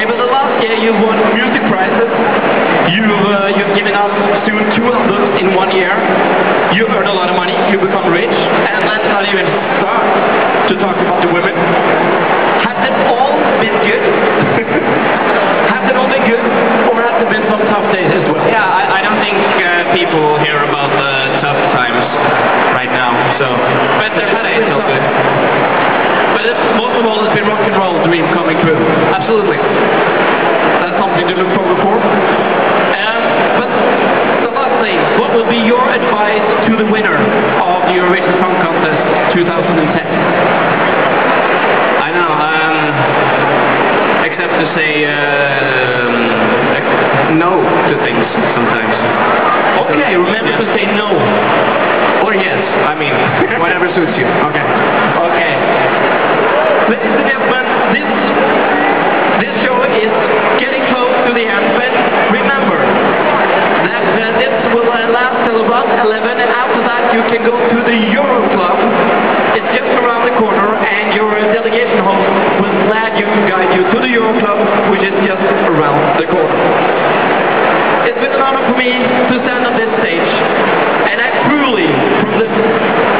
But the last year you won music prizes. You've uh, you've given out soon two albums in one year. You earn a lot of money. You become rich, and let's not even start to talk about the women. Has it all been good? has it all been good, or has there been some tough days as well? Yeah, I, I don't think uh, people hear about the tough times right now. So, but Has been all good. But it's, most of all, it's been rock and roll dream coming true. Absolutely. That's something to look forward for. Um, but the last thing, what will be your advice to the winner of the Eurovision Song Contest 2010? I know. Um, except to say um, no to things sometimes. Okay, remember to say no. Or yes. I mean, whatever suits you. Okay. Okay. Ladies and gentlemen, this this show is getting close to the end, but remember that uh, this will uh, last till about 11, and after that you can go to the Euro Club. It's just around the corner, and your delegation host will gladly guide you to the Euro Club, just around the corner. It's been an honor for me to stand on this stage, and I truly, from the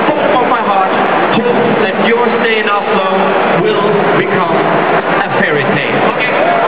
bottom of my heart, hope that your stay in Oslo will become a fairy tale. Okay?